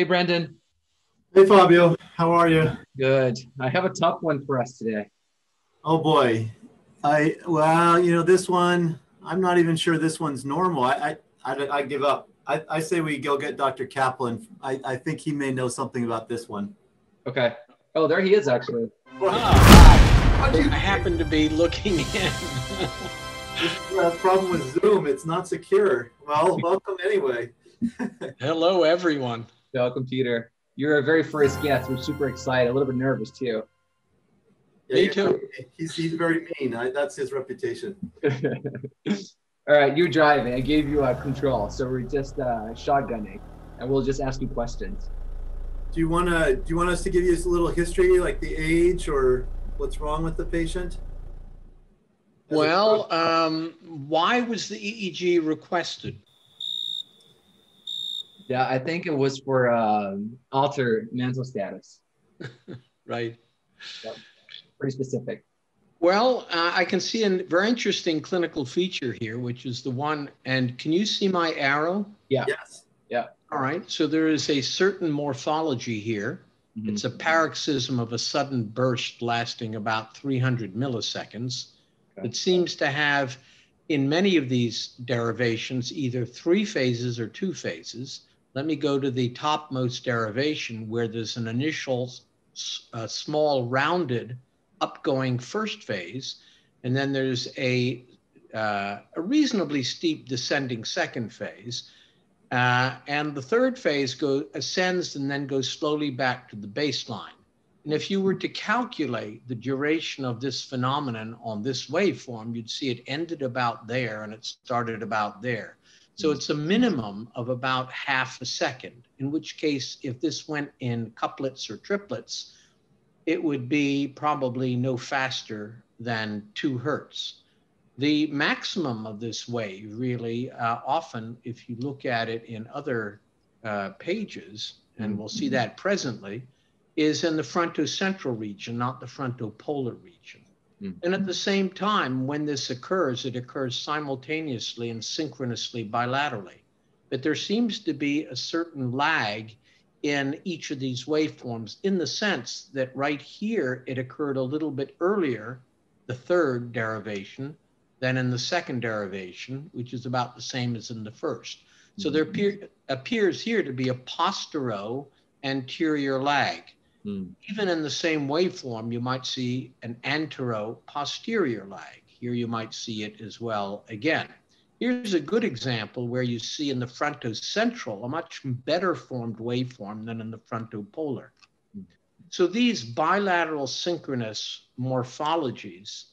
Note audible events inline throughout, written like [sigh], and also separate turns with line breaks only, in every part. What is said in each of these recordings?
Hey, Brendan.
Hey, Fabio. How are you?
Good. I have a tough one for us today.
Oh boy. I well, you know, this one. I'm not even sure this one's normal. I I, I, I give up. I, I say we go get Dr. Kaplan. I, I think he may know something about this one.
Okay. Oh, there he is actually.
Ah, I happen to be looking in.
the problem with Zoom. It's not secure. Well, welcome anyway. [laughs]
Hello, everyone.
Welcome, Peter. You're a very first guest. We're super excited, a little bit nervous too.
Yeah,
Me too.
He's, he's very mean. I, that's his reputation. [laughs]
All right, you're driving. I gave you uh, control, so we're just uh, shotgunning, and we'll just ask you questions.
Do you want to? Do you want us to give you a little history, like the age or what's wrong with the patient? As
Well, um, why was the EEG requested?
Yeah, I think it was for um, alter mental status. [laughs]
Right.
Pretty specific.
Well, uh, I can see a very interesting clinical feature here, which is the one. And can you see my arrow?
Yeah.
yes. Yeah.
All right. So there is a certain morphology here.
Mhm.
It's a paroxysm of a sudden burst lasting about 300 milliseconds.
Okay.
It seems to have, in many of these derivations, either three phases or two phases. Let me go to the topmost derivation where there's an initial uh, small rounded upgoing first phase, and then there's a, uh, a reasonably steep descending second phase. Uh, and the third phase go, ascends and then goes slowly back to the baseline. And if you were to calculate the duration of this phenomenon on this waveform, you'd see it ended about there and it started about there. So it's a minimum of about half a second, in which case, if this went in couplets or triplets, it would be probably no faster than two hertz. The maximum of this wave, really, uh, often, if you look at it in other uh, pages, and we'll see that presently, is in the frontocentral region, not the frontopolar region.
Mm.
And at the same time, when this occurs, it occurs simultaneously and synchronously bilaterally. But there seems to be a certain lag in each of these waveforms in the sense that right here it occurred a little bit earlier, the third derivation, than in the second derivation, which is about the same as in the first. So there appear, appears here to be a postero anterior lag.
Mm.
Even in the same waveform, you might see an antero posterior lag. Here you might see it as well again. Here's a good example where you see in the frontocentral a much better formed waveform than in the frontopolar. So these bilateral synchronous morphologies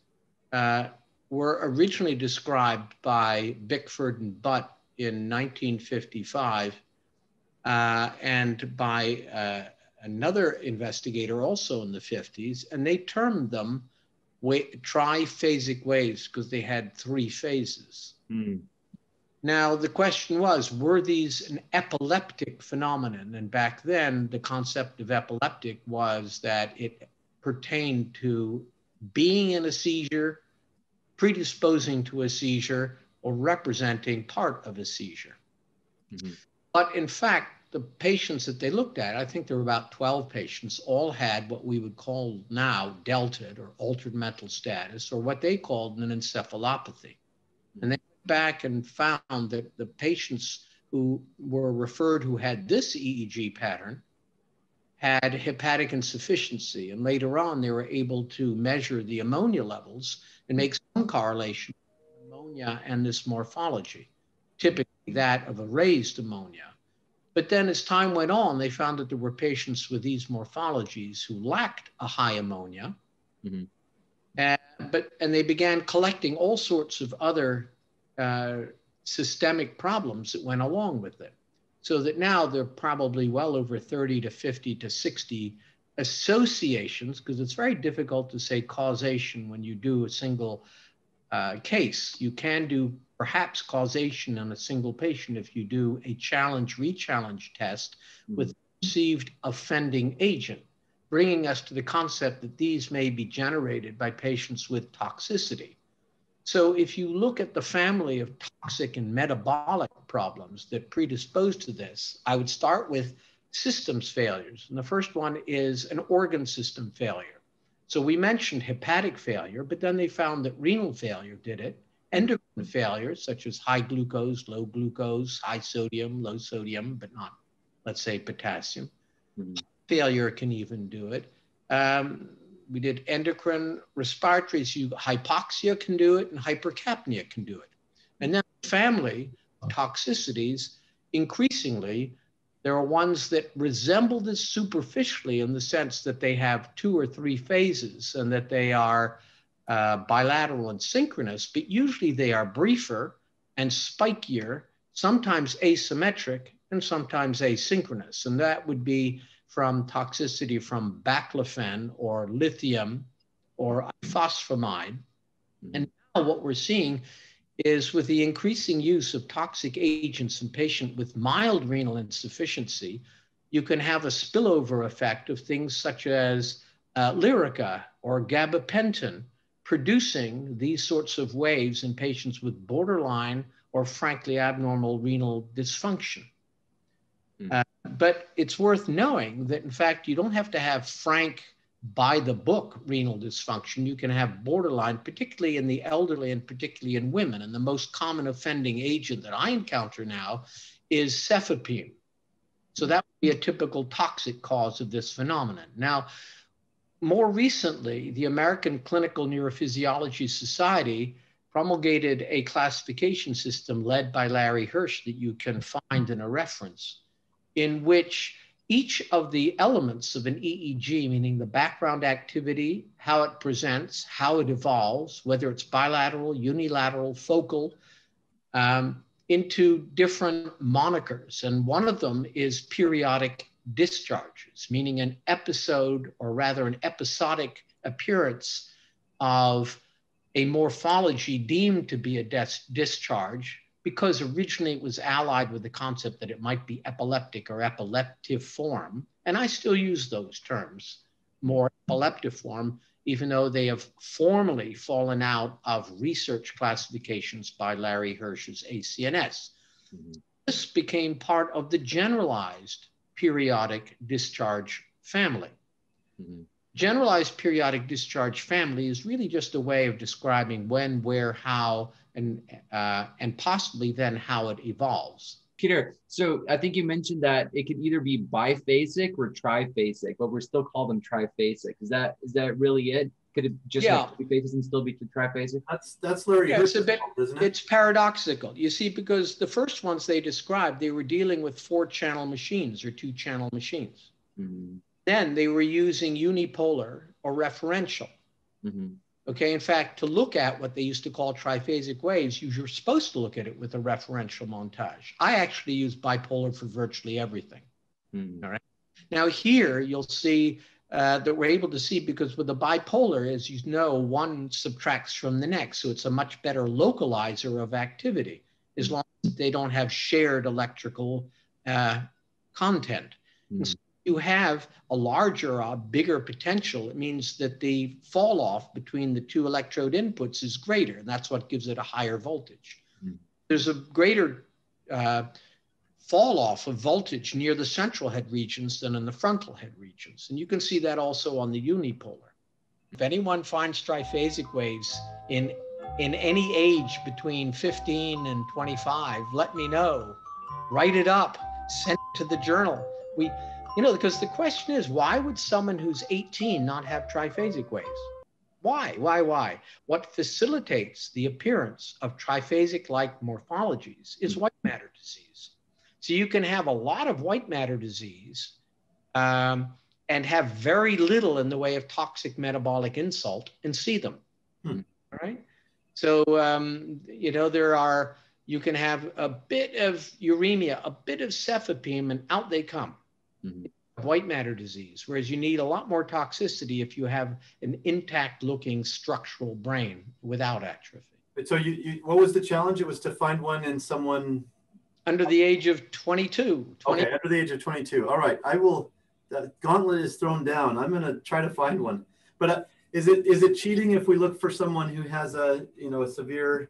uh, were originally described by Bickford and Butt in 1955 uh, and by uh, another investigator also in the 50s, and they termed them wa- triphasic waves because they had three phases.
Mm.
Now, the question was were these an epileptic phenomenon? And back then, the concept of epileptic was that it pertained to being in a seizure, predisposing to a seizure, or representing part of a seizure.
Mhm.
But in fact, the patients that they looked at, I think there were about 12 patients, all had what we would call now delta or altered mental status, or what they called an encephalopathy. Hmm. And they went back and found that the patients who were referred who had this EEG pattern had hepatic insufficiency. And later on, they were able to measure the ammonia levels and make hmm. some correlation between ammonia and this morphology, typically that of a raised ammonia. But then as time went on, they found that there were patients with these morphologies who lacked a high ammonia.
Mhm.
And, but, and they began collecting all sorts of other uh, systemic problems that went along with it. So that now there are probably well over 30 to 50 to 60 associations, because it's very difficult to say causation when you do a single uh, case. You can do perhaps causation in a single patient if you do a challenge re-challenge test hmm. with perceived offending agent, bringing us to the concept that these may be generated by patients with toxicity. So if you look at the family of toxic and metabolic problems that predispose to this, I would start with systems failures. And the first one is an organ system failure. So we mentioned hepatic failure, but then they found that renal failure did it. Hmm. Endocrine failures, such as high glucose, low glucose, high sodium, low sodium, but not, let's say, potassium. Mm-hmm. Failure can even do it. Um, we did endocrine respiratory, so hypoxia can do it, and hypercapnia can do it. And then family toxicities, increasingly, there are ones that resemble this superficially in the sense that they have two or three phases and that they are uh, bilateral and synchronous, but usually they are briefer and spikier, sometimes asymmetric and sometimes asynchronous. And that would be from toxicity from baclofen or lithium or ifosfamide. And now what we're seeing is with the increasing use of toxic agents in patients with mild renal insufficiency, you can have a spillover effect of things such as uh, Lyrica or gabapentin producing these sorts of waves in patients with borderline or frankly abnormal renal dysfunction. Mm. Uh, but it's worth knowing that, in fact, you don't have to have frank by the book renal dysfunction. You can have borderline, particularly in the elderly and particularly in women. And the most common offending agent that I encounter now is cefepime. So that would be a typical toxic cause of this phenomenon. Now, more recently, the American Clinical Neurophysiology Society promulgated a classification system led by Larry Hirsch that you can find in a reference, in which each of the elements of an EEG, meaning the background activity, how it presents, how it evolves, whether it's bilateral, unilateral, focal, um, into different monikers. And one of them is periodic discharges, meaning an episode, or rather an episodic appearance of a morphology deemed to be a discharge because originally it was allied with the concept that it might be epileptic or epileptiform. And I still use those terms, more epileptiform, even though they have formally fallen out of research classifications by Larry Hirsch's ACNS. Mm-hmm. This became part of the generalized periodic discharge family. Mm-hmm. Generalized periodic discharge family is really just a way of describing when, where, how, and uh, and possibly then how it evolves.
Peter, so I think you mentioned that it could either be biphasic or triphasic, but we're still call them triphasic. Is that is that really it? Could it just yeah. be phases and still be triphasic?
That's that's Larry.
Yeah, it's a bit, isn't it? It's paradoxical. You see, because the first ones they described, they were dealing with four-channel machines or two-channel machines. Mm-hmm. Then they were using unipolar or referential. Mm-hmm. Okay, in fact, to look at what they used to call triphasic waves, you're supposed to look at it with a referential montage. I actually use bipolar for virtually everything. Mm. All right. Now, here you'll see uh, that we're able to see because with the bipolar, as you know, one subtracts from the next. So it's a much better localizer of activity as hmm. long as they don't have shared electrical uh, content. Mm. So you have a larger, a bigger potential, it means that the fall off between the two electrode inputs is greater, and that's what gives it a higher voltage. Mm. There's a greater uh, fall off of voltage near the central head regions than in the frontal head regions. And you can see that also on the unipolar. If anyone finds triphasic waves in, in any age between 15 and 25, let me know. Write it up, send it to the journal. We, you know, because the question is, why would someone who's 18 not have triphasic waves? Why? Why? Why? What facilitates the appearance of triphasic like morphologies is white matter disease. So you can have a lot of white matter disease um, and have very little in the way of toxic metabolic insult and see them. Hmm. All right. So, um, you know, there are, you can have a bit of uremia, a bit of cefepime, and out they come mm-hmm. white matter disease, whereas you need a lot more toxicity if you have an intact looking structural brain without atrophy.
So you, you, what was the challenge? It was to find one in someone
under the age of 22.
20. Okay, under the age of 22. All right, I will. The gauntlet is thrown down. I'm going to try to find one. But uh, is it is it cheating if we look for someone who has a you know a severe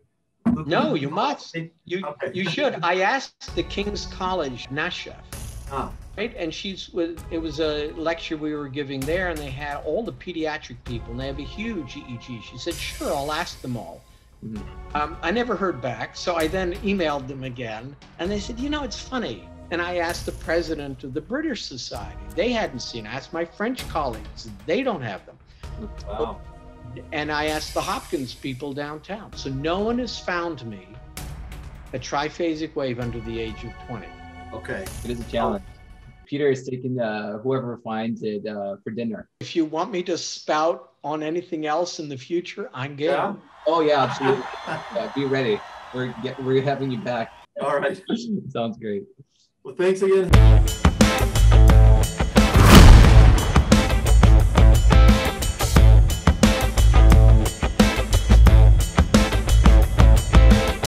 no, you must. You okay. you should. I asked the King's College NASHA Ah. Right, and she's with. It was a lecture we were giving there, and they had all the pediatric people, and they have a huge EEG. She said, "Sure, I'll ask them all." Mm-hmm. Um, I never heard back, so I then emailed them again, and they said, "You know, it's funny." And I asked the president of the British Society. They hadn't seen. I asked my French colleagues. They don't have them. Wow. And I asked the Hopkins people downtown. So no one has found me a triphasic wave under the age of 20.
Okay.
It is a challenge. Peter is taking uh, whoever finds it uh, for dinner.
If you want me to spout on anything else in the future, I'm game. Yeah.
Oh yeah, absolutely. yeah, be ready. We're get, we're having you back.
All right. [laughs]
Sounds great.
Well, thanks again.